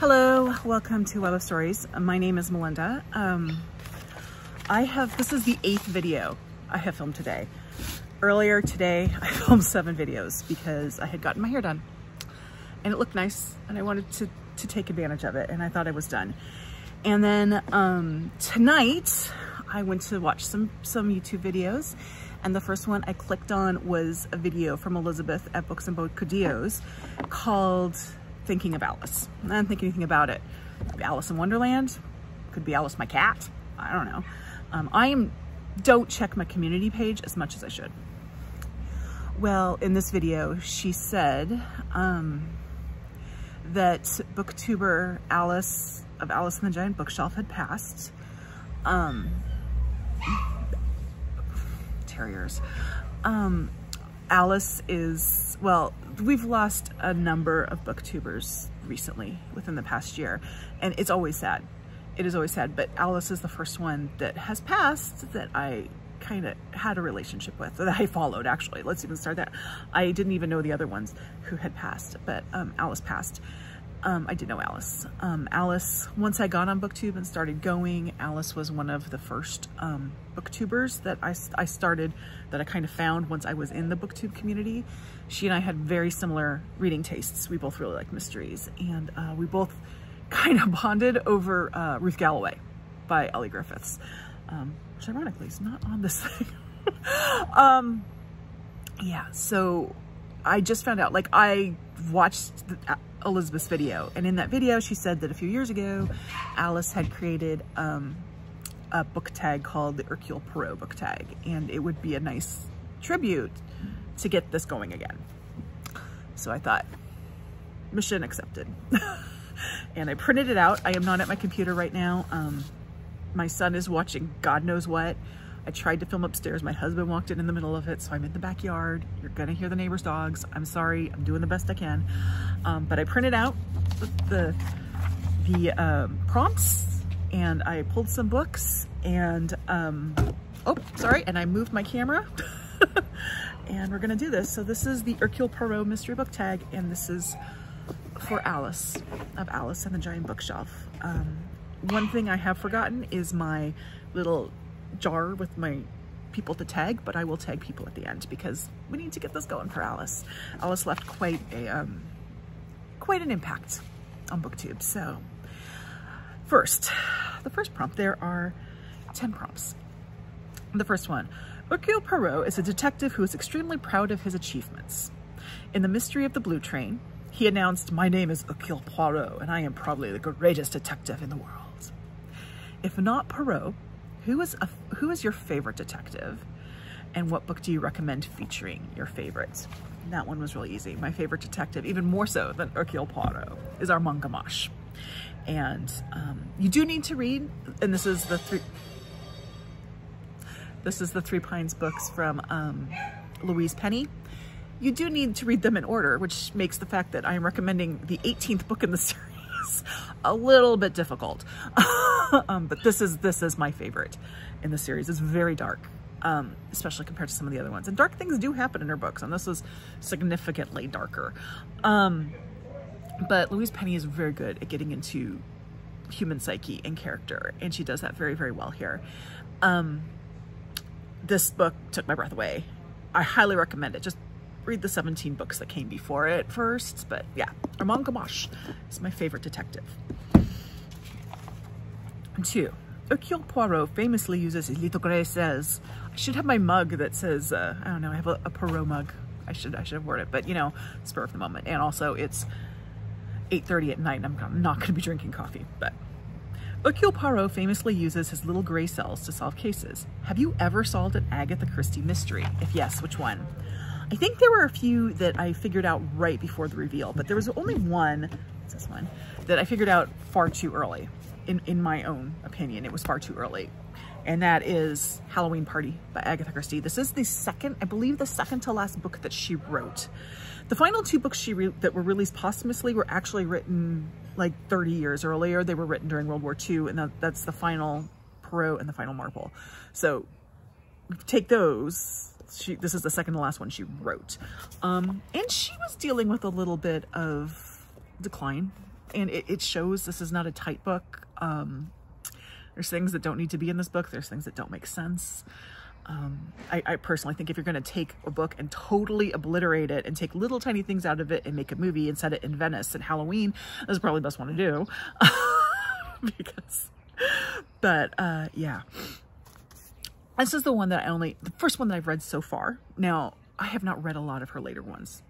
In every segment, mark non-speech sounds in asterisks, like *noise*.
Hello, welcome to Web of Stories. My name is Melinda. Um, I have, this is the eighth video I have filmed today. Earlier today, *laughs* I filmed seven videos because I had gotten my hair done and it looked nice and I wanted to, to take advantage of it and I thought I was done. And then um, tonight, I went to watch some, some YouTube videos and the first one I clicked on was a video from Elizabeth at Books and Bocadillos called Thinking of Alice. I didn't think anything about it. Alice in Wonderland, could be Alice my cat, I don't know. Um, I am, don't check my community page as much as I should. Well, in this video, she said um, that booktuber Alice of Alice and the Giant Bookshelf had passed. Um, terriers. Um, Alice is, well, we've lost a number of booktubers recently within the past year, and it's always sad. It is always sad, but Alice is the first one that has passed that I kind of had a relationship with, that I followed actually. Let's even start that. I didn't even know the other ones who had passed, but um, Alice passed um, I did know Alice. Um, Alice, once I got on BookTube and started going, Alice was one of the first um, booktubers that I, I started, that I kind of found once I was in the booktube community. She and I had very similar reading tastes. We both really like mysteries and uh, we both *laughs* kind of bonded over uh, Ruth Galloway by Elly Griffiths, um, which ironically is not on this thing. *laughs* Um, yeah, so I just found out, like I watched the, Elizabeth's video. And in that video, she said that a few years ago, Alice had created um, a book tag called the Hercule Poirot book tag. And it would be a nice tribute to get this going again. So I thought, mission accepted. *laughs* and I printed it out. I am not at my computer right now. Um, my son is watching God knows what. I tried to film upstairs. My husband walked in in the middle of it, so I'm in the backyard. You're gonna hear the neighbor's dogs. I'm sorry, I'm doing the best I can. Um, but I printed out the, the um, prompts and I pulled some books and, um, oh, sorry, and I moved my camera. *laughs* and we're gonna do this. So this is the Hercule Poirot mystery book tag and this is for Alice, of Alice and the Giant Bookshelf. Um, one thing I have forgotten is my little jar with my people to tag, but I will tag people at the end because we need to get this going for Alice. Alice left quite a um, quite an impact on BookTube. So first, the first prompt, there are 10 prompts. The first one, Hercule Poirot is a detective who is extremely proud of his achievements. In The Mystery of the Blue Train, he announced, my name is Hercule Poirot and I am probably the greatest detective in the world. If not Poirot, who is, a, who is your favorite detective? And what book do you recommend featuring your favorites? That one was really easy. My favorite detective, even more so than Hercule Poirot, is Armand Gamache. And um, you do need to read, and this is the three, this is the Three Pines books from um, Louise Penny. You do need to read them in order, which makes the fact that I am recommending the 18th book in the *laughs* series a little bit difficult. *laughs* um, but this is this is my favorite in the series. It's very dark, um, especially compared to some of the other ones. And dark things do happen in her books, and this is significantly darker. Um, but Louise Penny is very good at getting into human psyche and character, and she does that very, very well here. Um, this book took my breath away. I highly recommend it. Just read the 17 books that came before it first, but yeah, Armand Gamache is my favorite detective. Two, Hercule Poirot famously uses his little gray says. I should have my mug that says, uh, I don't know, I have a, a Poirot mug. I should I should have worn it, but you know, spur of the moment. And also it's 8.30 at night and I'm not gonna be drinking coffee, but. Hercule Poirot famously uses his little gray cells to solve cases. Have you ever solved an Agatha Christie mystery? If yes, which one? I think there were a few that I figured out right before the reveal, but there was only one, this one, that I figured out far too early in, in my own opinion, it was far too early. And that is Halloween Party by Agatha Christie. This is the second, I believe the second to last book that she wrote. The final two books she that were released posthumously were actually written like 30 years earlier. They were written during World War II, and that, that's the final Poirot and the final Marple. So take those. She, this is the second to last one she wrote. Um, and she was dealing with a little bit of decline and it, it shows this is not a tight book. Um, there's things that don't need to be in this book. There's things that don't make sense. Um, I, I, personally think if you're going to take a book and totally obliterate it and take little tiny things out of it and make a movie and set it in Venice and Halloween, that's probably the best one to do. *laughs* because, but uh, yeah. This is the one that I only, the first one that I've read so far. Now, I have not read a lot of her later ones,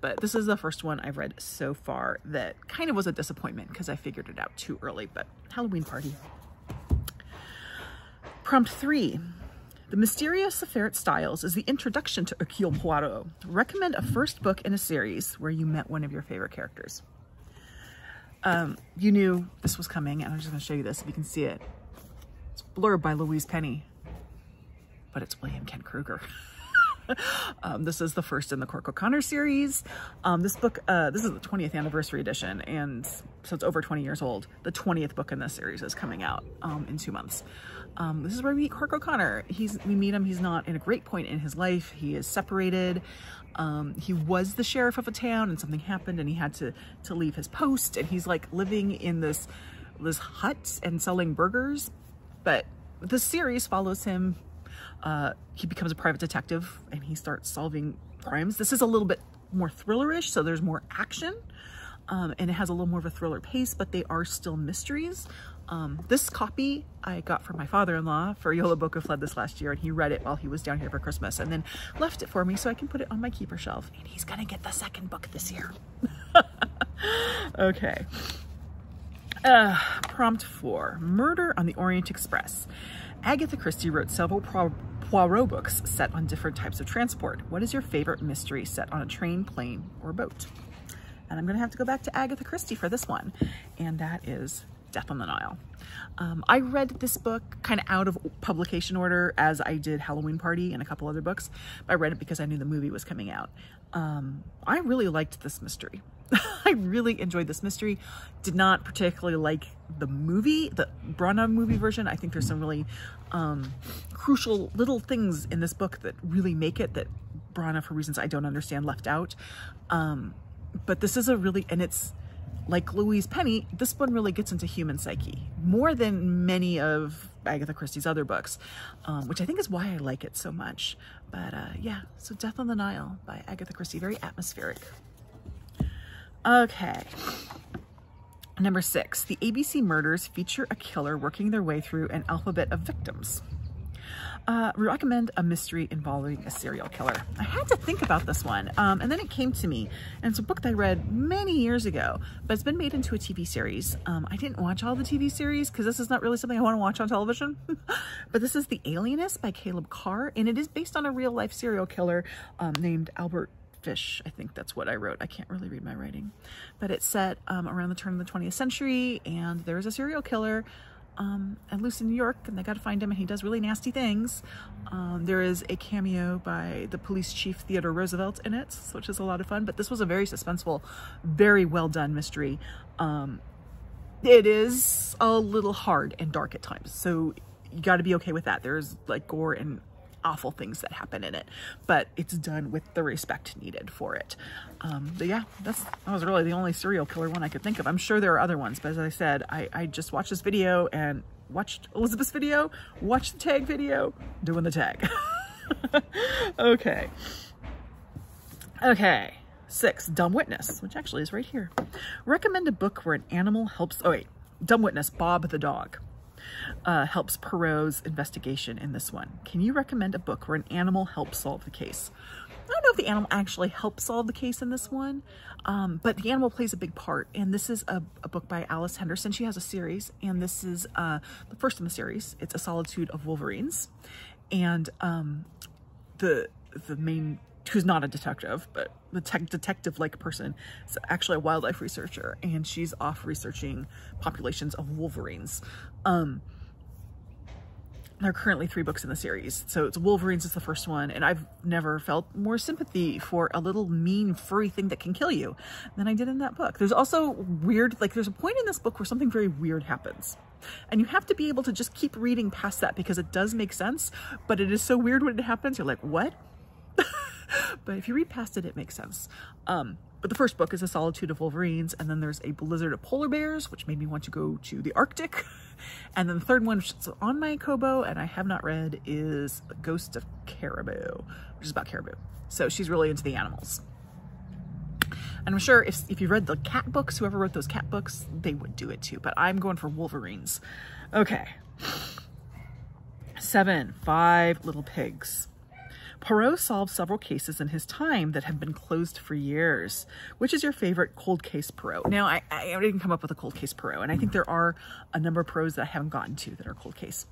but this is the first one I've read so far that kind of was a disappointment because I figured it out too early, but Halloween Party. Prompt three. The Mysterious at Styles is the introduction to Hercule Poirot. Recommend a first book in a series where you met one of your favorite characters. Um, you knew this was coming, and I'm just going to show you this if you can see it. It's blurb by Louise Penny, but it's William Kent Krueger. *laughs* *laughs* um, this is the first in the Cork O'Connor series. Um, this book, uh, this is the 20th anniversary edition, and so it's over 20 years old. The 20th book in this series is coming out um, in two months. Um, this is where we meet Cork O'Connor. He's we meet him. He's not in a great point in his life. He is separated. Um, he was the sheriff of a town, and something happened, and he had to to leave his post. And he's like living in this this hut and selling burgers. But the series follows him uh, he becomes a private detective and he starts solving crimes. This is a little bit more thrillerish, so there's more action. Um, and it has a little more of a thriller pace, but they are still mysteries. Um, this copy I got from my father-in-law for Jolabokaflod this last year, and he read it while he was down here for Christmas, and then left it for me so I can put it on my keeper shelf. And he's gonna get the second book this year. *laughs* okay. Uh, prompt four, Murder on the Orient Express. Agatha Christie wrote several Poirot books set on different types of transport. What is your favorite mystery set on a train, plane, or boat? And I'm gonna have to go back to Agatha Christie for this one, and that is Death on the Nile. Um, I read this book kind of out of publication order as I did Halloween Party and a couple other books. I read it because I knew the movie was coming out. Um, I really liked this mystery. *laughs* I really enjoyed this mystery. Did not particularly like the movie, the Branagh movie version. I think there's some really um, crucial little things in this book that really make it that Branagh, for reasons I don't understand, left out. Um, but this is a really, and it's like Louise Penny, this one really gets into human psyche more than many of Agatha Christie's other books, um, which I think is why I like it so much. But uh, yeah, so Death on the Nile by Agatha Christie, very atmospheric. Okay. Number six, the ABC murders feature a killer working their way through an alphabet of victims. Uh, recommend a mystery involving a serial killer. I had to think about this one, um, and then it came to me. And it's a book that I read many years ago, but it's been made into a TV series. Um, I didn't watch all the TV series because this is not really something I want to watch on television. *laughs* but this is The Alienist by Caleb Carr, and it is based on a real life serial killer um, named Albert Fish. I think that's what I wrote. I can't really read my writing. But it's set um, around the turn of the 20th century, and there's a serial killer um, and loose in New York, and they got to find him, and he does really nasty things. Um, there is a cameo by the police chief Theodore Roosevelt in it, which is a lot of fun. But this was a very suspenseful, very well done mystery. Um, it is a little hard and dark at times, so you got to be okay with that. There's like gore and awful things that happen in it, but it's done with the respect needed for it. Um, but yeah, that's, that was really the only serial killer one I could think of. I'm sure there are other ones, but as I said, I, I just watched this video and watched Elizabeth's video, watched the tag video, doing the tag. *laughs* okay. Okay. Six, Dumb Witness, which actually is right here. Recommend a book where an animal helps, oh wait, Dumb Witness, Bob the dog uh, helps Poirot's investigation in this one. Can you recommend a book where an animal helps solve the case? I don't know if the animal actually helps solve the case in this one, um, but the animal plays a big part. And this is a, a, book by Alice Henderson. She has a series, and this is uh, the first in the series. It's A Solitude of Wolverines. And um, the the main who's not a detective, but detective-like person is actually a wildlife researcher, and she's off researching populations of wolverines. Um, there are currently three books in the series. So it's Wolverines is the first one, and I've never felt more sympathy for a little mean furry thing that can kill you than I did in that book. There's also weird, like there's a point in this book where something very weird happens. And you have to be able to just keep reading past that because it does make sense, but it is so weird when it happens. You're like, what? *laughs* *laughs* but if you read past it, it makes sense. Um, but the first book is A Solitude of Wolverines, and then there's A Blizzard of Polar Bears, which made me want to go to the Arctic. *laughs* And then the third one, which is on my Kobo, and I have not read, is Ghost of Caribou, which is about caribou. So she's really into the animals. And I'm sure if, if you read the cat books, whoever wrote those cat books, they would do it too. But I'm going for Wolverines. Okay. Seven, Five Little Pigs. Poirot solved several cases in his time that have been closed for years. Which is your favorite cold case Poirot? Now, I, I didn't come up with a cold case Poirot, and I think there are a number of Poirots that I haven't gotten to that are cold case.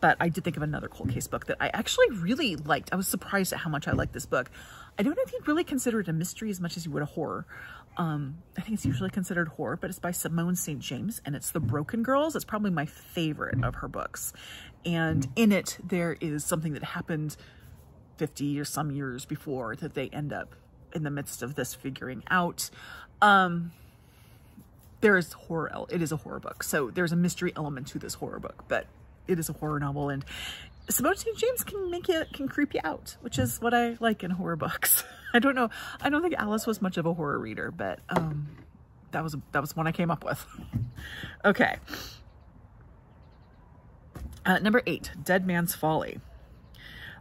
But I did think of another cold case book that I actually really liked. I was surprised at how much I liked this book. I don't know if you'd really consider it a mystery as much as you would a horror. Um, I think it's usually considered horror, but it's by Simone St. James and it's The Broken Girls. It's probably my favorite of her books. And in it, there is something that happened 50 or some years before that they end up in the midst of this figuring out. Um, there is horror, it is a horror book. So there's a mystery element to this horror book, but it is a horror novel and Simone St. James can make you, can creep you out, which is what I like in horror books. *laughs* I don't know. I don't think Alice was much of a horror reader, but um, that was, that was one I came up with. *laughs* okay. Uh, number eight, Dead Man's Folly.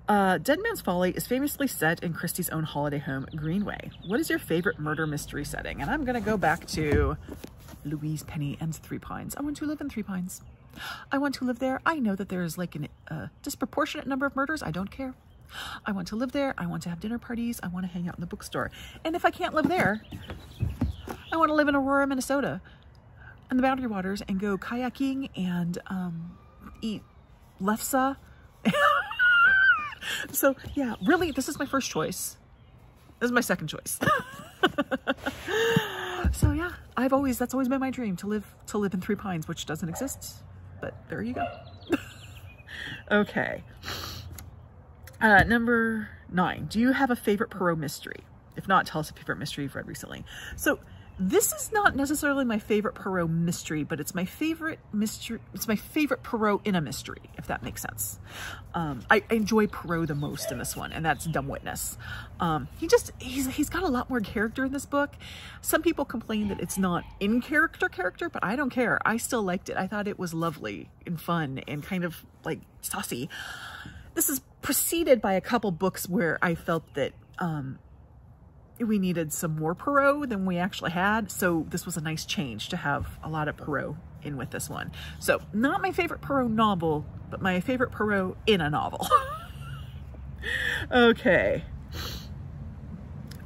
Uh, Dead Man's Folly is famously set in Christie's own holiday home, Greenway. What is your favorite murder mystery setting? And I'm going to go back to Louise Penny and Three Pines. I want to live in Three Pines. I want to live there. I know that there is like a uh, disproportionate number of murders. I don't care. I want to live there. I want to have dinner parties. I want to hang out in the bookstore. And if I can't live there, I want to live in Aurora, Minnesota in the Boundary Waters and go kayaking and um, eat lefse. *laughs* so yeah, really, this is my first choice. This is my second choice. *laughs* so yeah, I've always, that's always been my dream to live, to live in Three Pines, which doesn't exist but there you go. *laughs* okay. Uh, number nine, do you have a favorite Poirot mystery? If not, tell us a favorite mystery you've read recently. So this is not necessarily my favorite Poirot mystery, but it's my favorite mystery. It's my favorite Poirot in a mystery, if that makes sense. Um, I, I, enjoy Poirot the most in this one, and that's Dumb Witness. Um, he just, he's, he's got a lot more character in this book. Some people complain that it's not in character character, but I don't care. I still liked it. I thought it was lovely and fun and kind of like saucy. This is preceded by a couple books where I felt that um, we needed some more Poirot than we actually had. So this was a nice change to have a lot of Poirot in with this one. So not my favorite Poirot novel, but my favorite Poirot in a novel. *laughs* okay.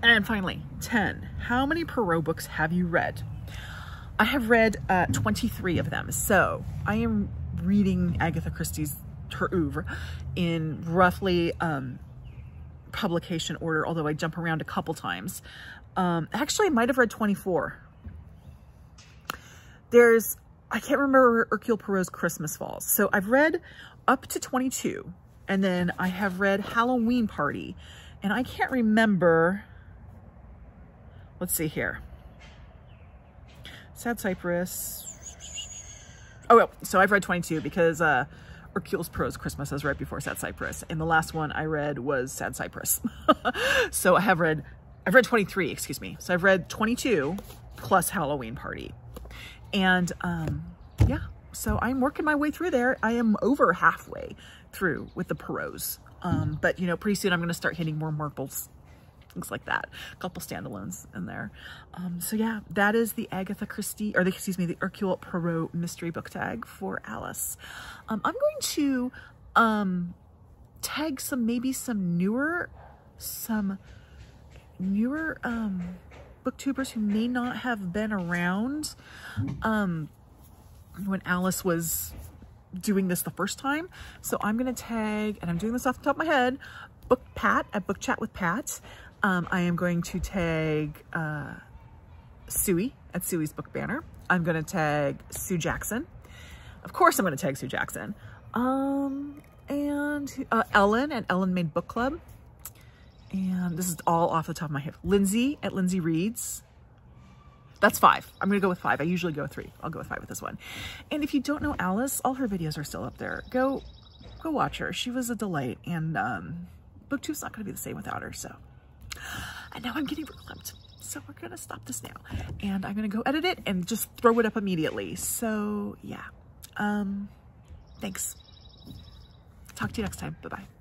And finally, 10. How many Poirot books have you read? I have read uh, 23 of them. So I am reading Agatha Christie's her oeuvre in roughly um, publication order, although I jump around a couple times. Um, actually, I might have read 24. There's, I can't remember Hercule Poirot's Christmas Falls. So I've read up to 22, and then I have read Halloween Party, and I can't remember, let's see here. Sad Cypress. Oh, well, so I've read 22 because uh, Hercule's Poirot's Christmas is right before Sad Cypress. And the last one I read was Sad Cypress. *laughs* so I have read, I've read 23, excuse me. So I've read 22 plus Halloween Party. And um, yeah, so I'm working my way through there. I am over halfway through with the Poirots. Um, but you know, pretty soon I'm going to start hitting more Marples things like that. A couple standalones in there. Um, so yeah, that is the Agatha Christie, or the, excuse me, the Hercule Poirot mystery book tag for Alice. Um, I'm going to um, tag some, maybe some newer, some newer um, booktubers who may not have been around um, when Alice was doing this the first time. So I'm going to tag, and I'm doing this off the top of my head, Book Pat at Book Chat with Pat. Um, I am going to tag uh, Suey at Suey's Book Banner. I'm going to tag Sue Jackson. Of course I'm going to tag Sue Jackson. Um, and uh, Ellen at Ellen Made Book Club. And this is all off the top of my head. Lindsay at Lindsay Reads. That's five. I'm going to go with five. I usually go three. I'll go with five with this one. And if you don't know Alice, all her videos are still up there. Go, go watch her. She was a delight. And um, BookTube's not going to be the same without her. So and now I'm getting verklempt. So we're gonna stop this now and I'm gonna go edit it and just throw it up immediately. So yeah, um, thanks. Talk to you next time. Bye-bye.